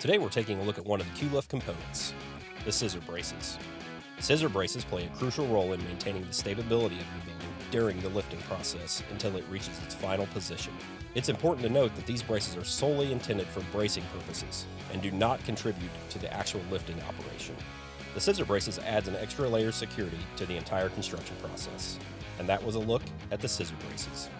Today we're taking a look at one of the QLYFT components, the scissor braces. Scissor braces play a crucial role in maintaining the stability of your building during the lifting process until it reaches its final position. It's important to note that these braces are solely intended for bracing purposes and do not contribute to the actual lifting operation. The scissor braces adds an extra layer of security to the entire construction process. And that was a look at the scissor braces.